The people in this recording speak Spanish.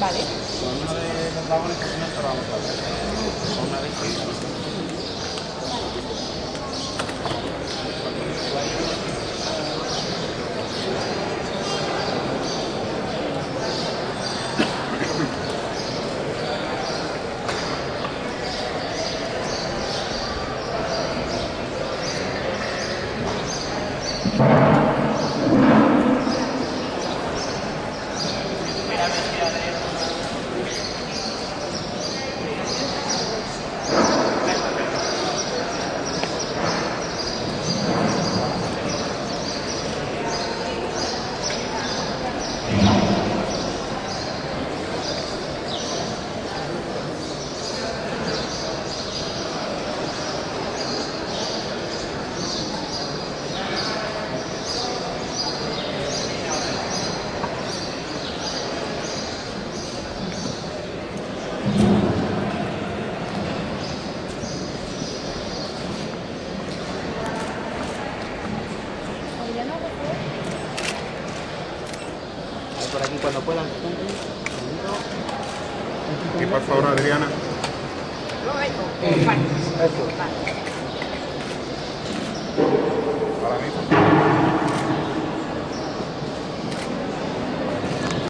Vale. Con uno de los vagones que no vamos a ver. Con una vez que... Ahí por aquí cuando puedan. Y por favor, Adriana. Vale. Ahora mismo.